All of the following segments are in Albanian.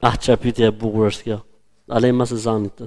Ah, që pytje e bukur është kjo. A lejohet mas ezanit të.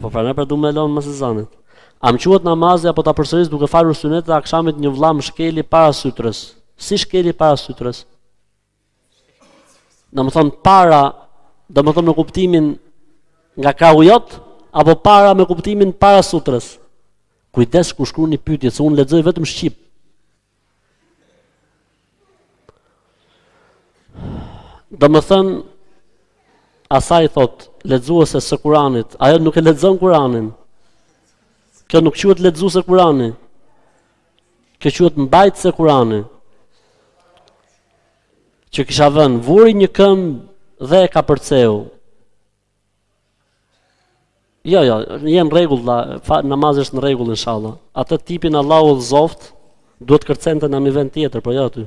po pra ne pra du me lonë mas ezanit. A m'quhet namazi apo ta përsëris duke falur sunetet e akshamit një vlla m'shkeli para sutrës. Si shkeli para sutrës? Domethonë para, domethonë me kuptimin nga krahu jot, apo para me kuptimin para sutrës. Kujdes kur shkru një pytje, se unë lexoj vetëm Shqip. Domethënë, asaj thot, lexuese së kuranit, ajo nuk e lexon kuranin. Kjo nuk quhet lexuese kurani. Kjo quhet mbajtëse Kurani. Që kisha vënë, vuri një këmbë dhe e kapërceu. Jo, jo, je në rregull, vlla, namazi është në rregull inshallah. Atë tipin Allahu e udhëzoftë, duhet të kërcente në një vend tjetër, po jo aty.